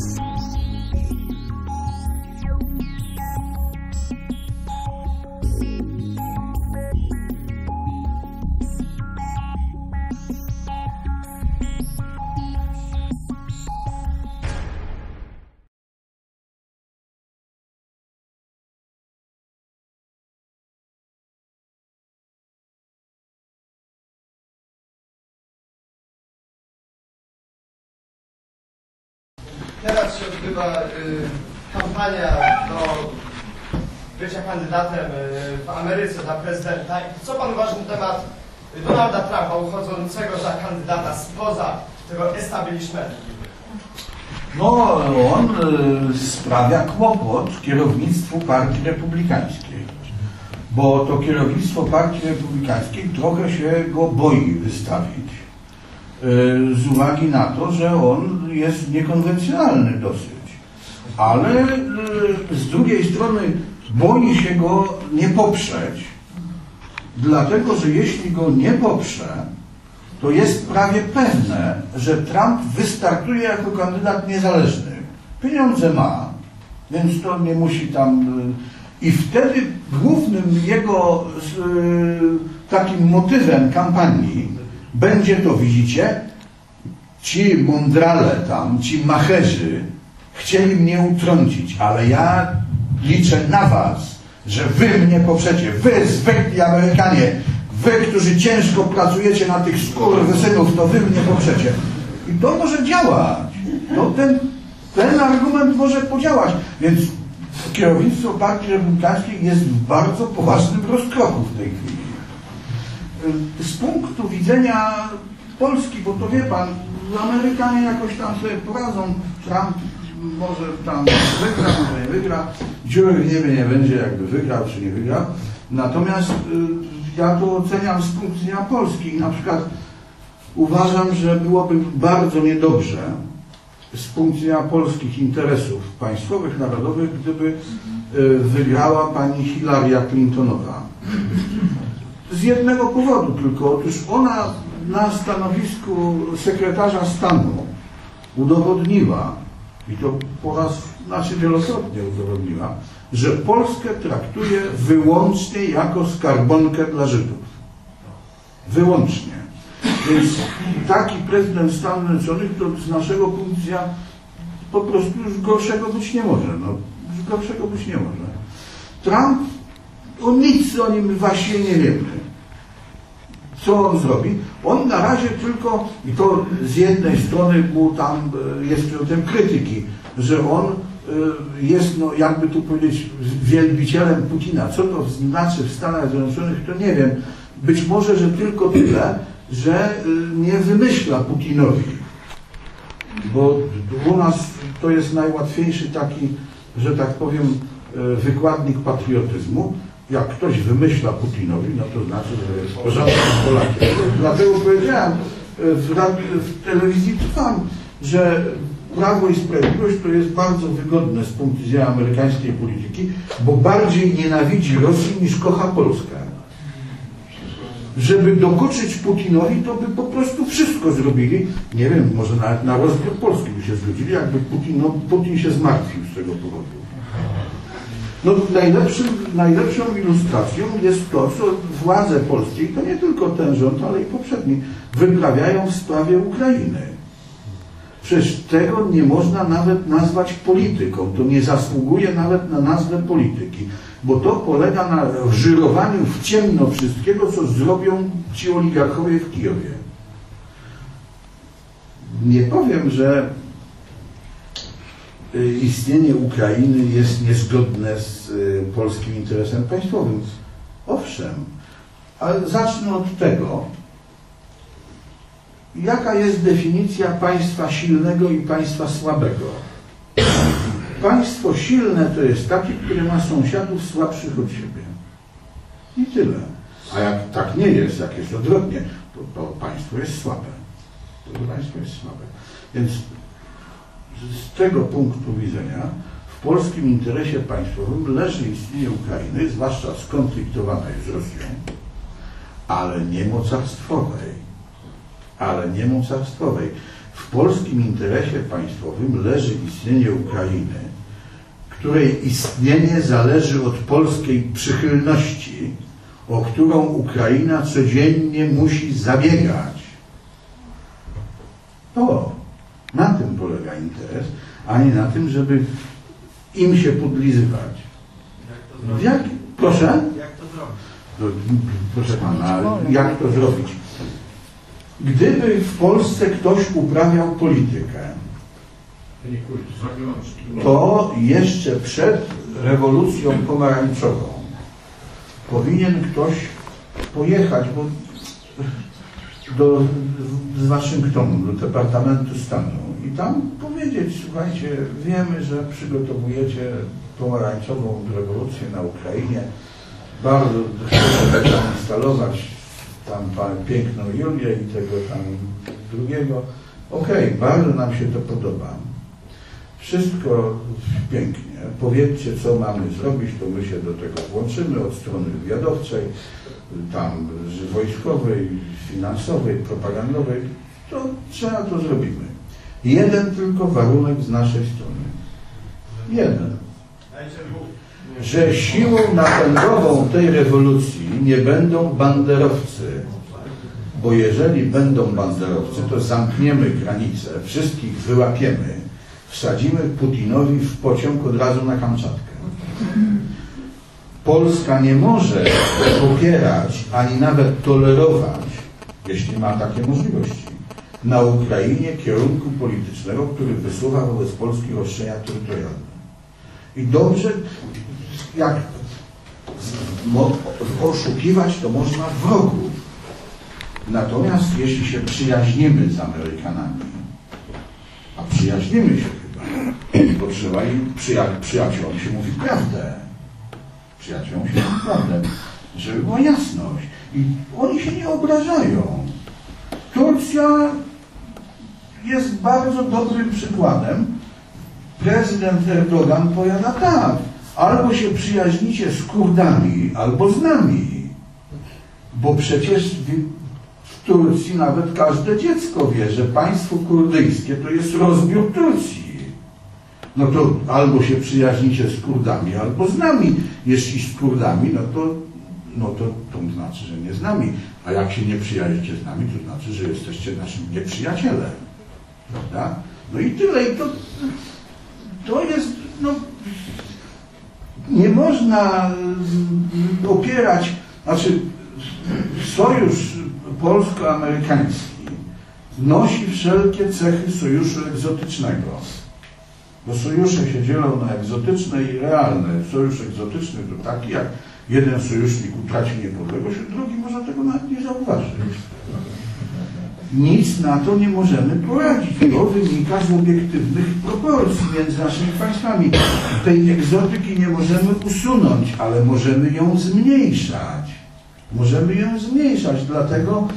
Podcast. Teraz się odbywa y, kampania do bycia kandydatem y, w Ameryce dla prezydenta. Co Pan uważa na temat Donalda Trumpa uchodzącego za kandydata spoza tego establishmentu? No, on y, sprawia kłopot kierownictwu Partii Republikańskiej, bo to kierownictwo Partii Republikańskiej trochę się go boi wystawić z uwagi na to, że on jest niekonwencjonalny dosyć. Ale y, z drugiej strony boi się go nie poprzeć, dlatego że jeśli go nie poprze, to jest prawie pewne, że Trump wystartuje jako kandydat niezależny. Pieniądze ma, więc to nie musi tam. y, I wtedy głównym jego y, takim motywem kampanii będzie to, widzicie, ci mądrale tam, ci macherzy chcieli mnie utrącić, ale ja liczę na was, że wy mnie poprzecie, wy zwykli Amerykanie, wy, którzy ciężko pracujecie na tych skurwysynów, to wy mnie poprzecie. I to może działać. To ten, ten argument może podziałać. Więc kierownictwo Partii Republikańskiej jest w bardzo poważnym rozkroku w tej chwili. Y, Z punktu widzenia Polski, bo to wie pan, Amerykanie jakoś tam sobie poradzą, Trump może tam wygra, może nie wygra, dziury w niebie nie będzie, jakby wygrał czy nie wygrał. Natomiast y, ja to oceniam z punktu widzenia Polski i na przykład uważam, że byłoby bardzo niedobrze z punktu widzenia polskich interesów państwowych, narodowych, gdyby y, wygrała pani Hilaria Clintonowa. Z jednego powodu tylko. Otóż ona na stanowisku sekretarza stanu udowodniła, i to po raz, znaczy wielokrotnie udowodniła, że Polskę traktuje wyłącznie jako skarbonkę dla Żydów. Wyłącznie. Więc taki prezydent Stanów Zjednoczonych to z naszego punktu widzenia po prostu już gorszego być nie może. No, już gorszego być nie może. Trump, o nic o nim właśnie nie wiemy. Co on zrobi? On na razie tylko, i to z jednej strony mu tam e, jest przedmiotem krytyki, że on e, jest, no jakby tu powiedzieć, wielbicielem Putina. Co to znaczy w Stanach Zjednoczonych, to nie wiem. Być może, że tylko tyle, że e, nie wymyśla Putinowi. Bo u nas to jest najłatwiejszy taki, że tak powiem, wykładnik patriotyzmu. Jak ktoś wymyśla Putinowi, no to znaczy, że jest porządnym Polakiem. Dlatego powiedziałem e, w, w telewizji Trwam, że Prawo i Sprawiedliwość to jest bardzo wygodne z punktu widzenia amerykańskiej polityki, bo bardziej nienawidzi Rosji niż kocha Polskę. Żeby dokuczyć Putinowi, to by po prostu wszystko zrobili. Nie wiem, może nawet na rozbiór Polski by się zgodzili, jakby Putin, no, Putin się zmartwił z tego powodu. No, najlepszym, najlepszą ilustracją jest to, co władze polskie, to nie tylko ten rząd, ale i poprzedni, wyprawiają w sprawie Ukrainy. Przecież tego nie można nawet nazwać polityką. To nie zasługuje nawet na nazwę polityki, bo to polega na żyrowaniu w ciemno wszystkiego, co zrobią ci oligarchowie w Kijowie. Nie powiem, że istnienie Ukrainy jest niezgodne z y, polskim interesem państwowym. Owszem, ale zacznę od tego, jaka jest definicja państwa silnego i państwa słabego. Państwo silne to jest takie, które ma sąsiadów słabszych od siebie. I tyle. A jak tak nie jest, jak jest odwrotnie, to, to państwo jest słabe. To państwo jest słabe. Więc z tego punktu widzenia w polskim interesie państwowym leży istnienie Ukrainy, zwłaszcza skonfliktowanej z Rosją, ale nie mocarstwowej. Ale nie mocarstwowej. W polskim interesie państwowym leży istnienie Ukrainy, której istnienie zależy od polskiej przychylności, o którą Ukraina codziennie musi zabiegać. To interes, a nie na tym, żeby im się podlizywać. W jak, proszę? Jak to zrobić? No, proszę pana, jak to zrobić? Gdyby w Polsce ktoś uprawiał politykę, to jeszcze przed rewolucją pomarańczową powinien ktoś pojechać bo do, z Waszyngtonu, do Departamentu Stanu i tam powiedzieć, słuchajcie, wiemy, że przygotowujecie pomarańczową rewolucję na Ukrainie, bardzo chcemy tam instalować tam piękną Julię i tego tam drugiego. Okej, bardzo nam się to podoba. Wszystko pięknie. Powiedzcie, co mamy zrobić, to my się do tego włączymy od strony wywiadowczej, tam wojskowej, finansowej, propagandowej. To trzeba to zrobimy. Jeden tylko warunek z naszej strony. Jeden że siłą napędową tej rewolucji nie będą banderowcy. Bo jeżeli będą banderowcy, to zamkniemy granice, wszystkich wyłapiemy, wsadzimy Putinowi w pociąg od razu na Kamczatkę. Polska nie może popierać ani nawet tolerować, jeśli ma takie możliwości, na Ukrainie kierunku politycznego, który wysuwa wobec Polski roszczenia terytorialne. I dobrze, jak oszukiwać, to można wrogów. Natomiast jeśli się przyjaźnimy z Amerykanami, a przyjaźnimy się chyba, to trzeba im przyja- przyjaciołom się mówi prawdę. Przyjaciołom się mówi prawdę, żeby była jasność. I oni się nie obrażają. Turcja jest bardzo dobrym przykładem, prezydent Erdogan powiada tak, albo się przyjaźnicie z Kurdami, albo z nami. Bo przecież w, w Turcji nawet każde dziecko wie, że państwo kurdyjskie to jest rozbiór Turcji. No to albo się przyjaźnicie z Kurdami, albo z nami. Jeśli z Kurdami, no to, no to, to znaczy, że nie z nami. A jak się nie przyjaźnicie z nami, to znaczy, że jesteście naszym nieprzyjacielem. Prawda? No i tyle. I to, to jest, no, nie można opierać, znaczy sojusz polsko-amerykański nosi wszelkie cechy sojuszu egzotycznego. Bo sojusze się dzielą na egzotyczne i realne. Sojusz egzotyczny to taki, jak jeden sojusznik utraci niepodległość, drugi może tego nawet nie zauważyć. Nic na to nie możemy poradzić. To wynika z obiektywnych proporcji między naszymi państwami. Tej egzotyki nie możemy usunąć, ale możemy ją zmniejszać. Możemy ją zmniejszać, dlatego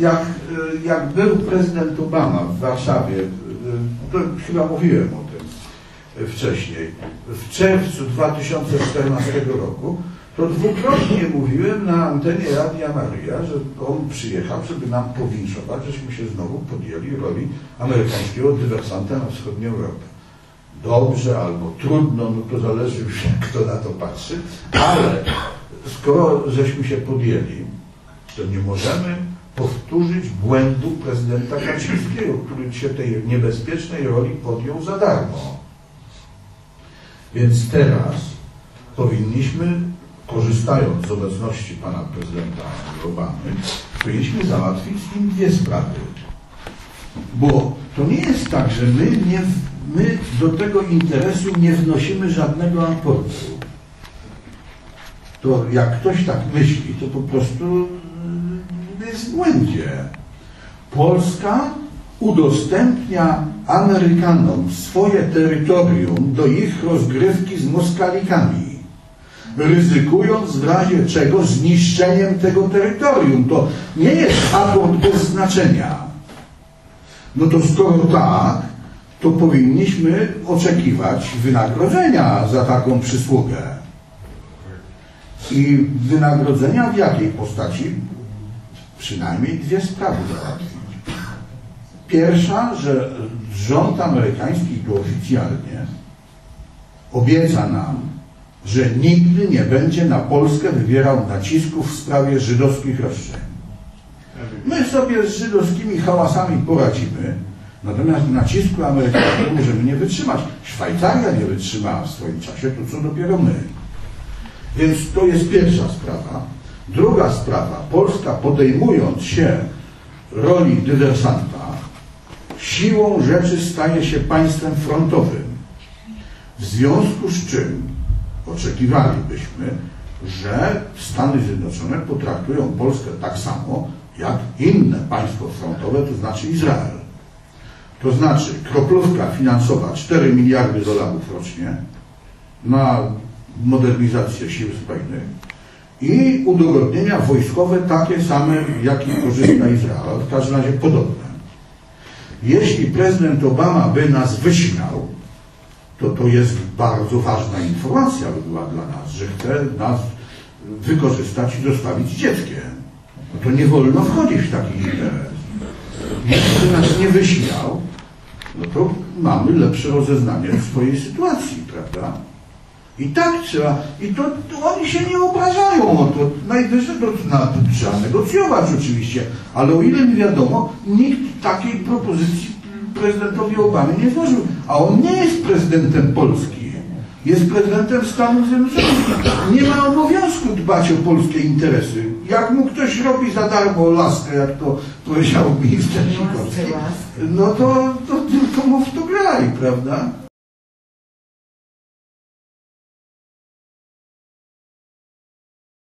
jak, e, jak był prezydent Obama w Warszawie, e, to chyba mówiłem o tym wcześniej, w czerwcu 2014 roku, to dwukrotnie mówiłem na antenie Radia Maria, że on przyjechał, żeby nam powinszować, żeśmy się znowu podjęli roli amerykańskiego dywersanta na wschodnią Europę. Dobrze albo trudno, no to zależy już kto na to patrzy, ale skoro żeśmy się podjęli, to nie możemy powtórzyć błędu prezydenta Kaczyńskiego, który się tej niebezpiecznej roli podjął za darmo. Więc teraz powinniśmy korzystając z obecności pana prezydenta Obamy, powinniśmy załatwić z nim dwie sprawy. Bo to nie jest tak, że my, nie, my do tego interesu nie wnosimy żadnego aportu. To jak ktoś tak myśli, to po prostu y, jest w błędzie. Polska udostępnia Amerykanom swoje terytorium do ich rozgrywki z Moskalikami ryzykując w razie czego zniszczeniem tego terytorium. To nie jest aport bez znaczenia. No to skoro tak, to powinniśmy oczekiwać wynagrodzenia za taką przysługę. I wynagrodzenia w jakiej postaci? Przynajmniej dwie sprawy załatwić. Pierwsza, że rząd amerykański tu oficjalnie obieca nam, że nigdy nie będzie na Polskę wywierał nacisków w sprawie żydowskich roszczeń. My sobie z żydowskimi hałasami poradzimy, natomiast nacisku amerykańskiego możemy nie wytrzymać. Szwajcaria nie wytrzymała w swoim czasie, to co dopiero my. Więc to jest pierwsza sprawa. Druga sprawa, Polska podejmując się roli dywersanta, siłą rzeczy staje się państwem frontowym. W związku z czym oczekiwalibyśmy, że Stany Zjednoczone potraktują Polskę tak samo jak inne państwo frontowe, to znaczy Izrael. To znaczy kroplówka finansowa 4 miliardy dolarów rocznie na modernizację sił zbrojnych i udogodnienia wojskowe takie same, jakich korzysta Izrael, w każdym razie podobne. Jeśli prezydent Obama by nas wyśmiał, to to jest bardzo ważna informacja by była dla nas, że chce nas wykorzystać i zostawić dzieckiem. No to nie wolno wchodzić w taki interes. Jeśli nas nie wyśmiał, no to mamy lepsze rozeznanie swojej sytuacji, prawda? I tak trzeba, i to, to oni się nie obrażają o to. Najwyżej to, na, to trzeba negocjować oczywiście, ale o ile mi wiadomo, nikt takiej propozycji prezydentowi Obamie nie złożył. A on nie jest prezydentem Polski. Jest prezydentem Stanów Zjednoczonych. Nie ma obowiązku dbać o polskie interesy. Jak mu ktoś robi za darmo laskę, jak to powiedział minister Sikorski, no to, to tylko mu w to graj, prawda?